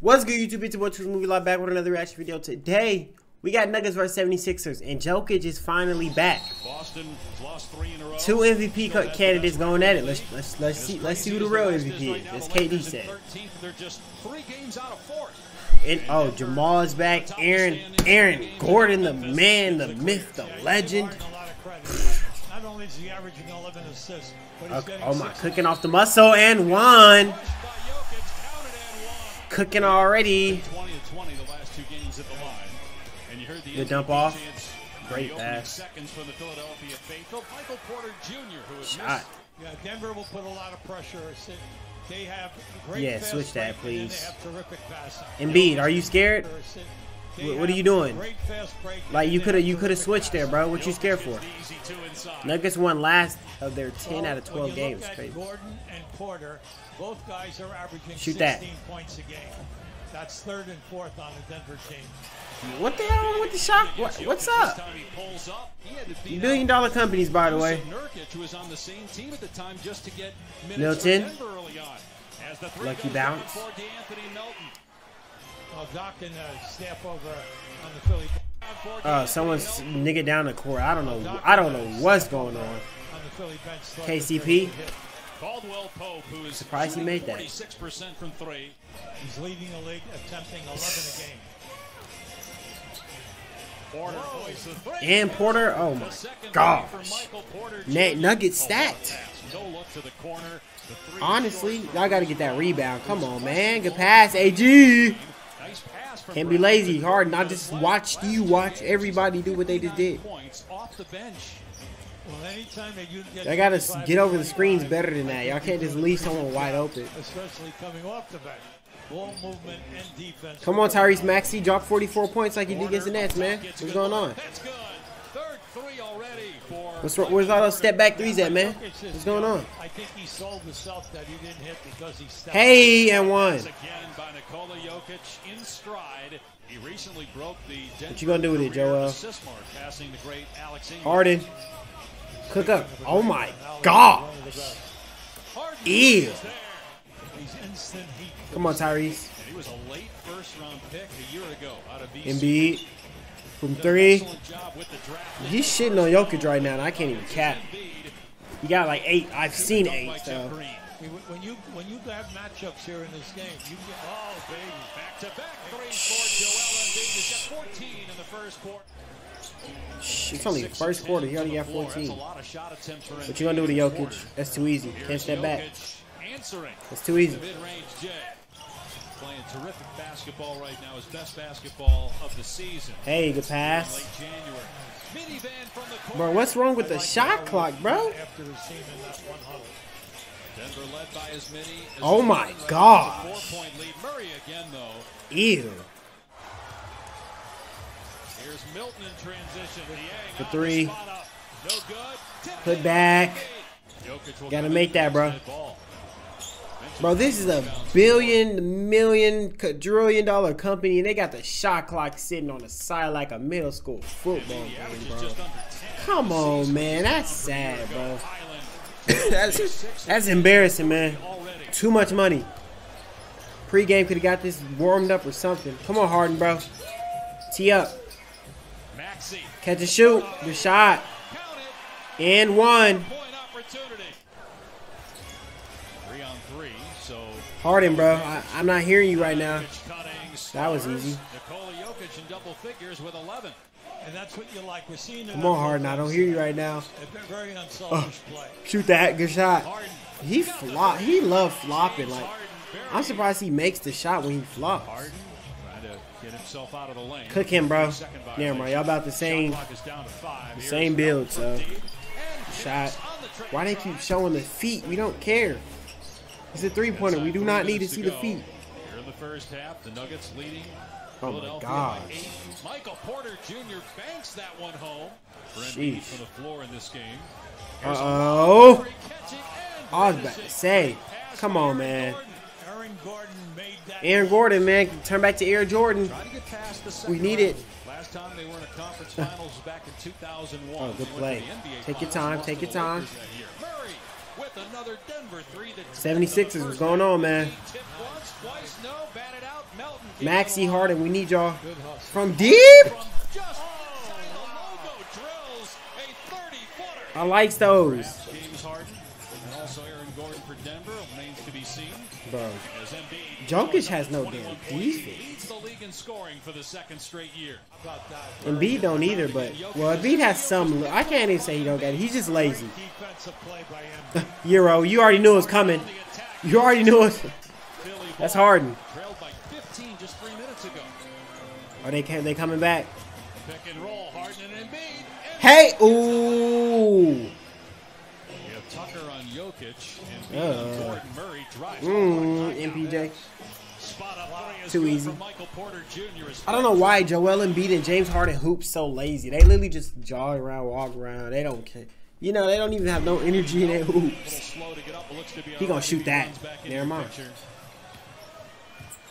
What's good, YouTube? It's your boy, Too Smoove Eli, back with another reaction video. Today, we got Nuggets vs 76ers, and Jokic is finally back. Boston lost three in a row. Two MVP co- candidates going at it. Let's let's let's see let's see who the real MVP is. As KD said. They're just three games out of fourth. And oh, Jamal is back. Aaron Aaron Gordon, the man, the myth, the legend. Not only is he averaging 11 assists, but he's oh my, cooking off the muscle and one. Cooking already. 20 to 20 the last two games at the line. And you heard the Good dump off. Great in the opening pass. Seconds from the Philadelphia faithful. Michael Porter Jr. who has Shot. Yeah, Denver will put a lot of pressure. They have great Yeah, switch that, break, and then please. They have terrific passing. Embiid, are you scared? What- what are you doing? Like you could have you could have switched there, bro. What you scared for? Nuggets won last of their 10 out of 12 games. Crazy. Shoot 16 that. points a game. That's third and fourth on the Denver team. What the hell with the shot? What, what's up? Billion dollar companies, by the way. Melton. Lucky bounce. For DeAnthony Melton. Well, Doc can uh, step over on the Philly For Uh, someone's Melton. nigga down the court. I don't know. I don't know what's going on. on the Philly bench. thought KCP? that they hit. Caldwell Pope, who is Surprised he made that. 46% from three. He's leading the league, attempting 11 a game. Porter goes the three. And Porter, oh my The second gosh. three for Michael Porter Net Jr. Nuggets Oh, stacked. No look to the corner. Honestly, short. y'all got to get that rebound. Come on, man. Good pass, AG. Nice pass from Can't be lazy. Hard. Not just watch you watch everybody do what they just did. Points off the bench. Well, anytime that get Y'all got to get over the screens better than that. Y'all can't just leave someone wide open. Especially coming off the bench. Ball movement and defense. Come on, Tyrese Maxey. Drop 44 points like he did against the Nets, man. What's going on? That's good. Third three already for What's wrong? Where's all those step back threes at, man? What's going on? I think he sold himself that he didn't hit because he stepped. Hey, and one. Again by Nikola Jokic in stride. He recently broke the What you gonna do with it, Joel? passing the great Alex Harden. Cook up. Oh my gosh. Harden Ew. is there. He's instant heat. Come on, Tyrese. He was a late first round pick a year ago out of. Embiid from three. excellent job with the draft. He's shitting on Jokic right now, and I can't even cap. He got like eight. I've seen eight. So When you when you have matchups here in this game, you get oh baby. Back to back three for Joel Embiid. He's got 14 in the first quarter. It's only the first quarter. He already got From the floor. 14. That's a lot of shot attempts for What you gonna do with the Jokic? That's too easy. Can't step back. That's too easy. The mid-range J. Playing terrific basketball right now. His best basketball of the season. Hey, good pass. January. Minivan from the corner. Bro, what's wrong with the like shot clock, bro? After receiving that one huddle. Denver led by as many. As Oh my god. now. gosh. It's a Four-point lead. Murray again though. Ew. Here's Melton in transition. Three. the up. No good. Put back. Gotta make that, bro. Pass that ball. Bro, this is a billion, million, quadrillion dollar company, and they got the shot clock sitting on the side like a middle school football game, bro. just under 10. Come on, man. That's sad, bro. That's, that's embarrassing, man. Too much money. Pre-game could have got this warmed up or something. Come on, Harden, bro. Tee up. Catch a shoot. Good shot. And one. Point opportunity. Three on three. So Harden, bro. I, I'm not hearing you right now. That was easy. Nikola in double figures with 11. And that's what you like. We're seeing it Come on, Harden. I don't hear you right now. A very unselfish play. Shoot that. Good shot. He flop. He love flopping. Like I'm surprised he makes the shot when he flops. Harden trying to get himself out of the lane. Cook him, bro. Second Never mind. Y'all about the same. Shot clock is down to five. Here's same build, so. Shot. Jazz on the trade Why they keep showing the feet? We don't care. It's a three pointer. We do not need to see the feet. Here in the first half, the Nuggets leading. Oh my Philadelphia gosh. Michael Porter Jr. banks that one home. For Sheesh. from the floor in this game. Uh oh. Murray I was about to say. Come on, man. Aaron Gordon made that. Aaron Gordon, man, turn back to Aaron Jordan. Trying to get past the second We need it. Last time they were in a conference finals back in 2001. Oh, good They went to play. Take your time, take your time. 76ers, what's going on, man? Tip once, twice, no, out. Melton Maxey Harden, we need y'all from deep. from just outside the logo drills a 30-footer. I likes those, James Harden and also Aaron Gordon for Denver remains to be seen. bro. Jokic has no damn defense. League in scoring for the second straight year. Embiid don't either, but well, Embiid has some. I can't even say he don't get it. He's just lazy. Defensive play by Embiid. Euro, you already knew it was coming. You already knew it. That's Harden. Trailed by 15 just three minutes ago. Are they they coming back? Pick and roll, Harden and Embiid. And Hey, ooh. Tucker on Jokic. On Uh. Murray drives. Mm, MPJ. Spot up three is Too easy. I don't know why Joel Embiid and James Harden hoop so lazy. They literally just jog around, walk around. They don't care. You know, they don't even have no energy in their hoops. slow to get up, but looks to be He gonna shoot that. Never mind.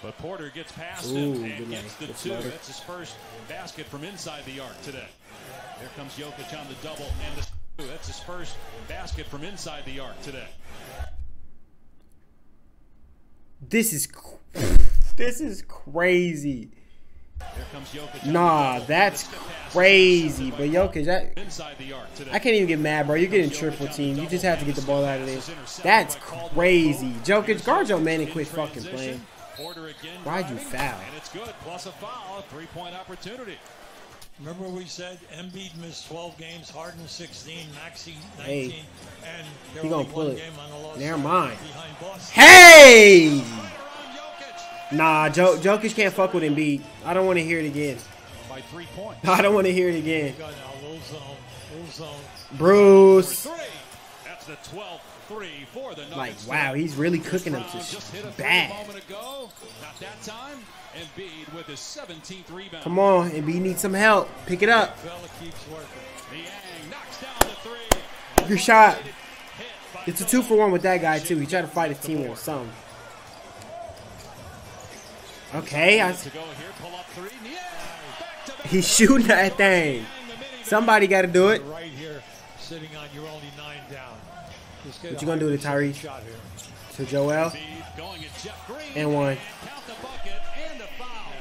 But Porter gets past Ooh, him and gets the two. floater. That's his first basket from inside the arc today. Here comes Jokic on the double and the two. That's his first basket from inside the arc today. This is this is crazy. Here comes Jokic. Nah, that's Missed the pass. crazy. But by Jokic, that, inside the arc today. I can't even get mad, bro. You're getting triple team. You just have to get the ball out of there. That's crazy. Jokic, guard your man and quit fucking playing. Porter again Why'd you foul? And it's good. Plus a foul. Three-point opportunity. Remember we said Embiid missed 12 games, Harden 16, Maxey 19, Hey. and they're He gonna pull one it. game on the loss Never mind. behind Hey! Right around Jokic Nah, jo- Jokic can't fuck with Embiid. I don't want to hear it again. by three points. I don't want to hear it again. Got a little zone, little zone. Bruce. That's the 12th three for the Nuggets. Like, wow, he's really cooking them to Brown just hit a sh- three a bad. moment ago. Not that time. Embiid with his 17th rebound. Come on, Embiid needs some help. Pick it up. Fella keeps working. Niang knocks down the three. Good shot. It's a two for one with that guy too. He tried to fight his teammate or something. Okay, I, to go here. Pull up three. Niang. Back to back. he's shooting that thing. Niang, the mini- Somebody got to do it. Right here, sitting on your only nine down. What you gonna do to 100% Shot here. To Joel Embiid going at Jeff Green. and one. Count the bucket and a foul.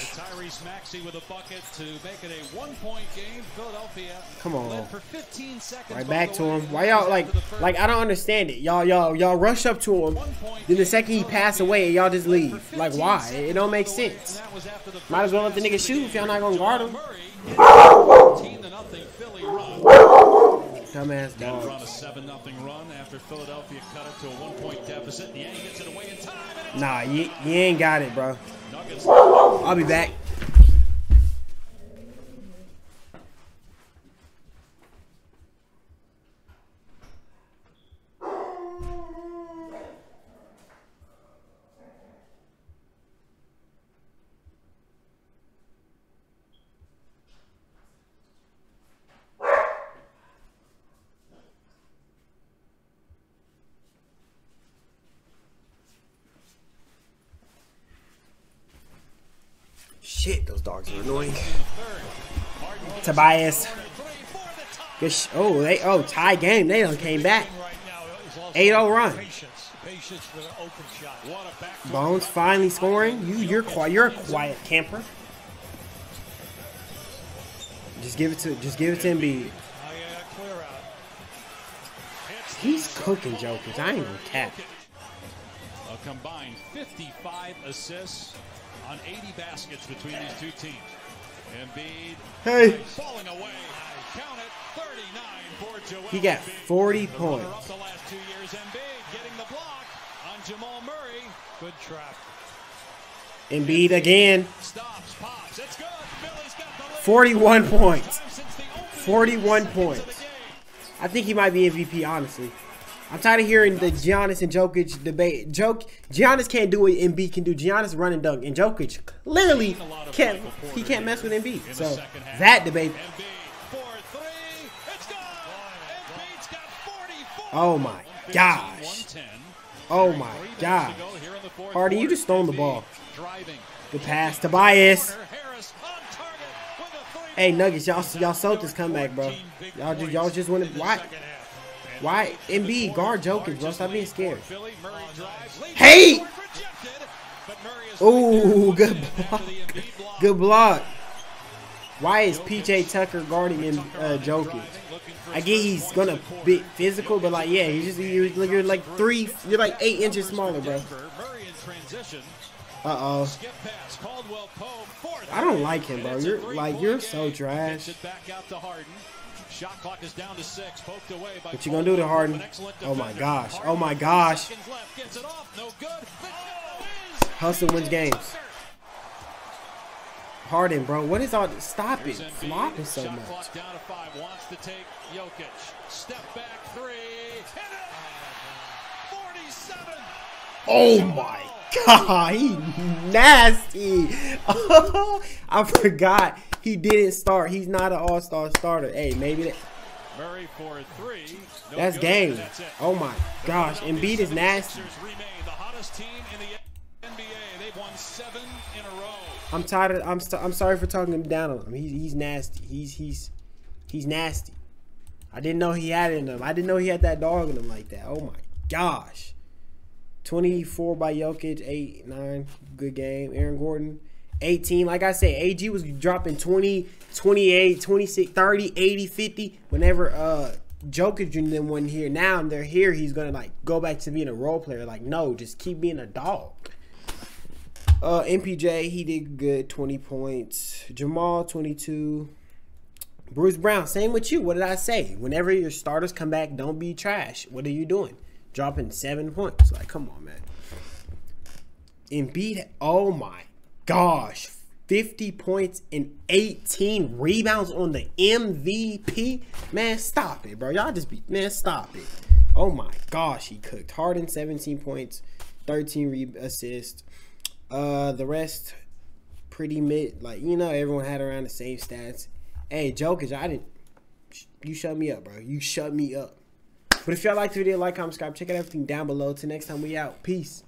And Tyrese Maxey with a bucket to make it a one-point game. Philadelphia Come on. for 15 seconds. Right back to him. Why y'all like like I don't understand it. Y'all y'all y'all rush up to him. Then the second he pass away y'all just leave. Like why? It don't make sense. Might as well let the nigga shoot if y'all not gonna guard him. Dumbass dog. on a 7 0 run after Philadelphia cut it to a one point deficit. Niang gets it away in time. Nah, you, you ain't got it, bro. I'll be back. Shit, those dogs are annoying. Tobias. Good sh- oh, they oh tie game. They done came back. Right now is also 8-0 run. Patience, patience for the open shot. What a back Bones finally scoring. You you're quiet. You're a quiet camper. Just give it to just give it to Embiid. Yeah, clear out. He's cooking jokers. I ain't gonna cap. A combined 55 assists on 80 baskets between these two teams. Embiid Hey, falling away. Count it, 39 for Joel. he got 40 The runner-up points. the last two years. Embiid getting the block on Jamal Murray. Good trap. Embiid again. Stops, pops. It's good. Philly's got the lead. 41 points. Time since the opening 41 points. I think he might be MVP, honestly. I'm tired of hearing the Giannis and Jokic debate. Joke, Giannis can't do what Embiid can do. Giannis run and dunk, and Jokic clearly can't. He can't mess with Embiid. So that debate. Embiid for three. It's good. Embiid's got 44. Oh my gosh. Oh my Three minutes god. to go here in the fourth Hardy, you just stole the ball. Good pass, Tobias. Corner, Harris on target with a three. Hey Nuggets, y'all y'all sold this comeback, bro. Y'all just y'all just want to watch. Second half. Why MB, guard Jokic, bro? Stop being scared. Philly, Murray drives. late Hey! forward, rejected, but Murray is Ooh, good block. after the Embiid block. Good block. Why is PJ Tucker guarding him, uh, Jokic? I get he's gonna be physical, but like, yeah, he's just you're, you're like three, you're like eight inches smaller, bro. Denver, Murray in transition. Uh oh. Skip pass. Caldwell Pope for I don't like him, bro. You're like you're so trash. Gets it back out to Harden. Shot clock is down to six. Poked away by What you gonna do to Harden? Oh my gosh. Oh my gosh. seconds. Gets it off. No good. The Hustle wins games. Harden, bro. What is all? Stop it. Here's Embiid. Flopping so Shot much. clock down to five. Wants to take Jokic. Step back three. Hit it. 47. Oh my god, he nasty. I forgot he didn't start. He's not an all-star starter. Hey, maybe that, Murray for three. No that's good, game. that's. Oh my gosh, Embiid is nasty. 76ers remain the hottest team in the NBA. They've won seven in a row. I'm tired. Of, I'm I'm sorry for talking him down on him. He's he's nasty. He's he's he's nasty. I didn't know he had it in him. I didn't know he had that dog in him like that. Oh my gosh. 24 by Jokic, 8, 9, good game. Aaron Gordon, 18. Like I said, AG was dropping 20, 28, 26, 30, 80, 50. Whenever uh Jokic and them wasn't here. Now they're here, he's gonna like go back to being a role player. Like, no, just keep being a dog. Uh, MPJ, he did good, 20 points. Jamal, 22. Bruce Brown, same with you. What did I say? Whenever your starters come back, don't be trash. What are you doing? Dropping seven points. Like, come on, man. Embiid, oh my gosh. 50 points and 18 rebounds on the MVP. Man, stop it, bro. Y'all just be, man, stop it. Oh my gosh, he cooked. Harden, 17 points, 13 re- assists. Uh, the rest, pretty mid. Like, you know, everyone had around the same stats. Hey, Jokic, I didn't. You shut me up, bro. You shut me up. But if y'all like the video, like, comment, subscribe. Check out everything down below. Till next time, we out. Peace.